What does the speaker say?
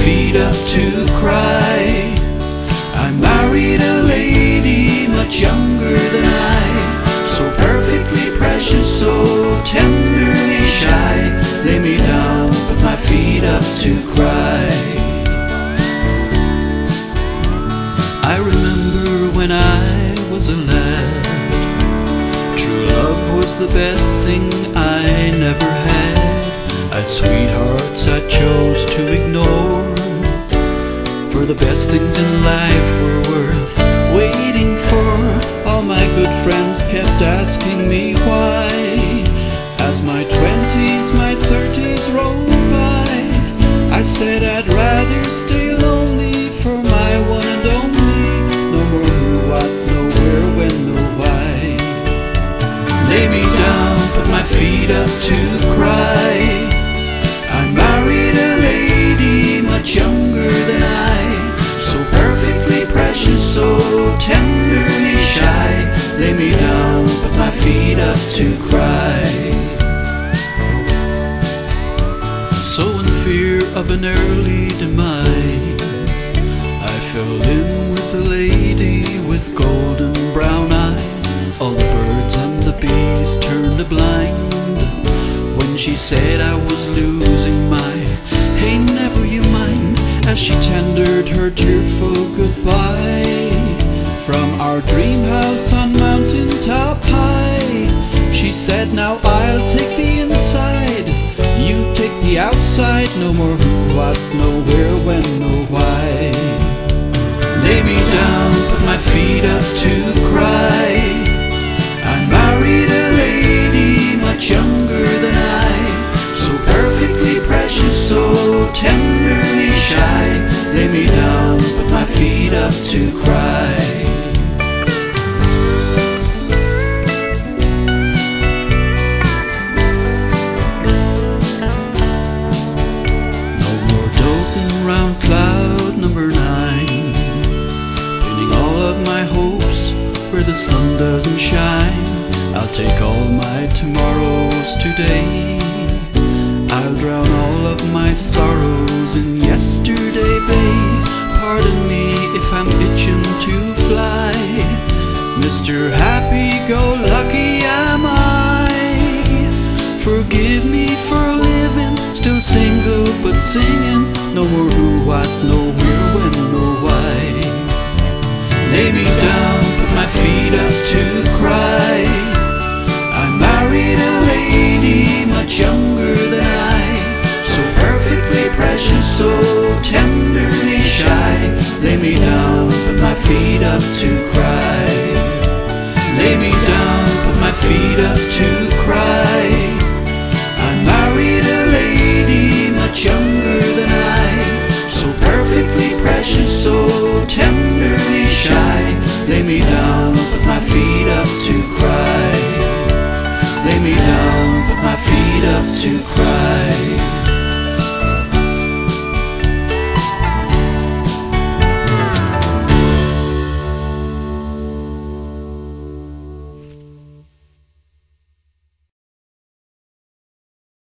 feet up to cry. I married a lady much younger than I, so perfectly precious, so tenderly shy. Lay me down, put my feet up to cry. I remember when I was a lad, true love was the best thing I never had. I'd sweethearts I chose to ignore. For the best things in life were worth waiting for. All my good friends kept asking me why. To cry. So in fear of an early demise, I fell in with a lady with golden brown eyes. All the birds and the bees turned a blind when she said I was losing my hey never you mind as she tendered her tearful goodbye from our dream house on mountain top high said now I'll take the inside. You take the outside. No more who what no where when no why. Lay me down put my feet up to cry. I married a lady much younger than I, so perfectly precious, so tenderly shy. Lay me down, put my feet up to cry. The sun doesn't shine. I'll take all my tomorrows today. I'll drown all of my sorrows in yesterday, babe. Pardon me if I'm itching to fly. Mr. Happy Go Lucky am I. Forgive me for living, still single but singing. No more who, what, no where, when, no why. Lay me down, to cry. Lay me down, put my feet up to cry. I married a lady much younger than I, so perfectly precious, so tenderly shy. Lay me down, put my feet up to cry. Lay me down, put my feet up to cry.